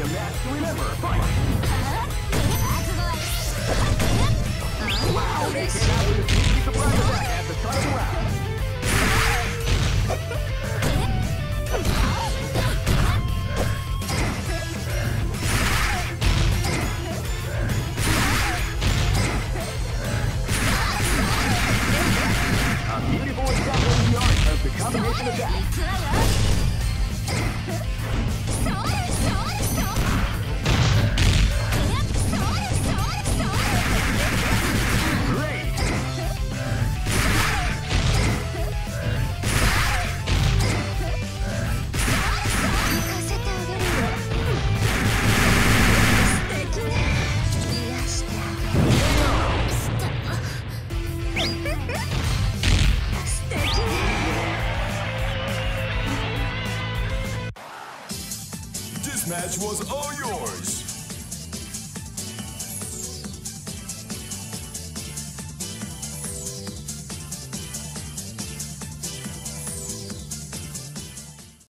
be a match to remember. Fight! Wow, they came out with a sneaky surprise attack at the start of the round. This match was all yours.